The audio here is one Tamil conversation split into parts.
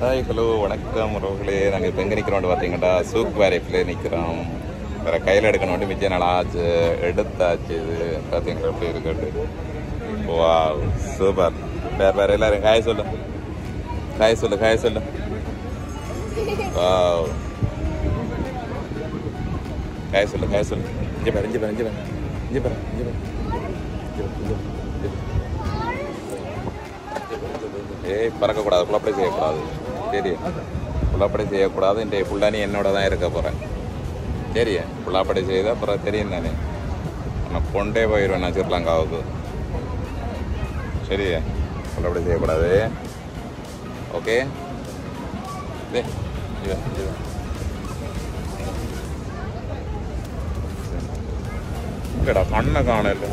ஹாய் ஹலோ வணக்கம் உறவுகளே. நாங்கள் இப்போ எங்கே நிற்கிறோம் பார்த்தீங்கன்னா சூக் வேரைப்பில் நிற்கிறோம் வேறு கையில் எடுக்கணும். மிச்ச நாள் ஆச்சு எடுத்தாச்சு இது. பார்த்தீங்களா எப்படி இருக்கட்டு வா சூப்பர் வேறு வேறு எல்லாரும் காய சொல்லு. காய சொல்லு காய சொல்லு. வா காய சொல்லு காய சொல்லு. இங்கே பாரு இங்கே பாரு இங்கே பாரு. இங்கே பாரு இங்கே பாரு. ஏய் பறக்கக்கூடாது. குழப்படி செய்யக்கூடாது. சரியா குழப்படி செய்யக்கூடாது. இன்றைய புள்ளா நீ என்னோட தான் இருக்க போகிறேன் சரியா குழாப்படி செய்த அப்புறம் தெரியும் தானே. நான் கொண்டே போயிடுவேன் நான் ஸ்ரீலங்காவுக்கு சரி. குழப்படி செய்யக்கூடாது. ஓகே. டே இங்க வா, கண்ணை காணல.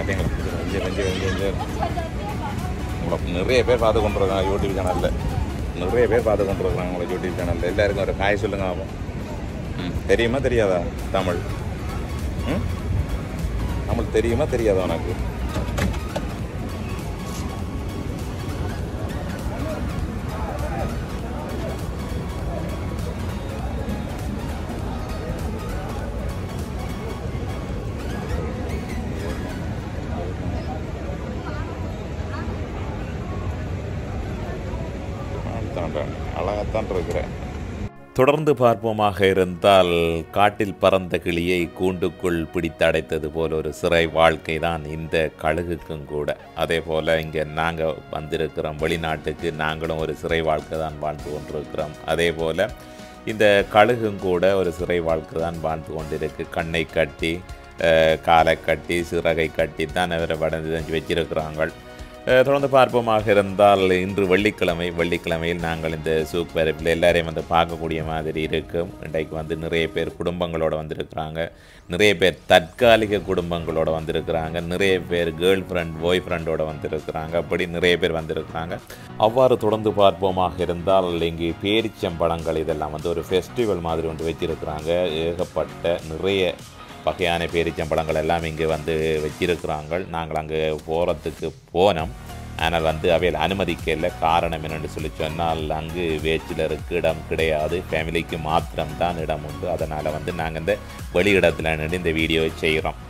பார்த்தீங்களா இங்கே இங்கே இங்கே இங்கே. உங்களை நிறைய பேர் பார்த்து கொண்டிருக்காங்க யூடியூப் சேனலில் நிறைய பேர் பார்த்து கொண்டிருக்காங்க உங்களை யூடியூப் சேனலில் எல்லாருக்கும் ஒரு காய் சொல்லுங்க ஆகும் தெரியுமா தெரியாதா? தமிழ். ம்? தமிழ் தெரியுமா தெரியாதா உனக்கு? அழகாத்தான் அழகாத்தான் இருக்கிறேன். தொடர்ந்து பார்ப்போமாக இருந்தால் காட்டில் பறந்த கிளியை கூண்டுக்குள் பிடித்து அடைத்தது போல் ஒரு சிறை வாழ்க்கை தான் இந்த கழுகுக்கும் கூட. அதே போல் இங்கே நாங்கள் வந்திருக்கிறோம் வெளிநாட்டுக்கு நாங்களும் ஒரு சிறை வாழ்க்கை தான் வாழ்ந்து கொண்டிருக்கிறோம். அதே போல் இந்த கழுகும் கூட ஒரு சிறை வாழ்க்கை தான் வாழ்ந்து கொண்டிருக்கு. கண்ணை கட்டி காலை கட்டி சிறகை கட்டி தான் அவரை வடந்து வச்சிருக்கிறாங்க. தொடர்ந்து பார்ப்போமாக இருந்தால் இன்று வெள்ளிக்கிழமை வெள்ளிக்கிழமையில் நாங்கள் இந்த சூக் பரப்பில் எல்லாரையும் வந்து பார்க்கக்கூடிய மாதிரி இருக்கும். இன்றைக்கு வந்து நிறைய பேர் குடும்பங்களோட வந்திருக்கிறாங்க. நிறைய பேர் தற்காலிக குடும்பங்களோடு வந்திருக்கிறாங்க. நிறைய பேர் கேர்ள் ஃப்ரெண்ட் பாய் ஃப்ரெண்டோட வந்திருக்கிறாங்க. அப்படி நிறைய பேர் வந்திருக்கிறாங்க. அவ்வாறு தொடர்ந்து பார்ப்போமாக இருந்தால் இங்கே பேரிச்சம்பழங்கள் இதெல்லாம் வந்து ஒரு ஃபெஸ்டிவல் மாதிரி ஒன்று வச்சிருக்கிறாங்க ஏகப்பட்ட நிறைய வகையான பேரிச்சம்பழங்கள் எல்லாம் இங்கே வந்து வச்சிருக்கிறாங்க நாங்கள் அங்கே போகிறதுக்கு போனோம். ஆனால் வந்து அவையில் அனுமதிக்கல காரணம் என்னென்னு சொல்லி சொன்னால் அங்கு வேச்சிலருக்கு இடம் கிடையாது. ஃபேமிலிக்கு மாத்திரம்தான் இடம் உண்டு. அதனால் வந்து நாங்கள் இந்த வெளியிடத்தில் நின்று இந்த வீடியோ செய்கிறோம்.